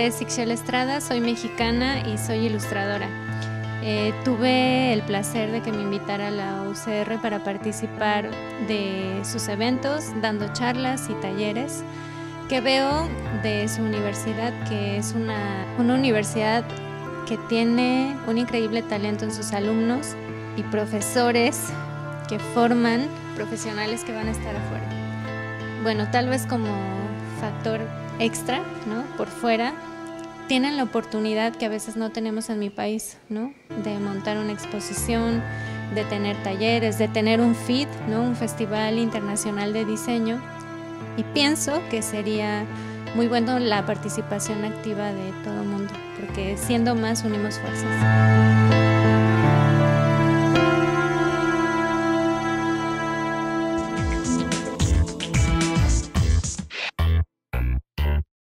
nombre es Ixchel Estrada, soy mexicana y soy ilustradora. Eh, tuve el placer de que me invitara a la UCR para participar de sus eventos, dando charlas y talleres que veo de su universidad, que es una, una universidad que tiene un increíble talento en sus alumnos y profesores que forman profesionales que van a estar afuera. Bueno, tal vez como factor extra, ¿no? Por fuera, tienen la oportunidad que a veces no tenemos en mi país, ¿no? De montar una exposición, de tener talleres, de tener un FIT, ¿no? Un Festival Internacional de Diseño. Y pienso que sería muy bueno la participación activa de todo el mundo, porque siendo más unimos fuerzas.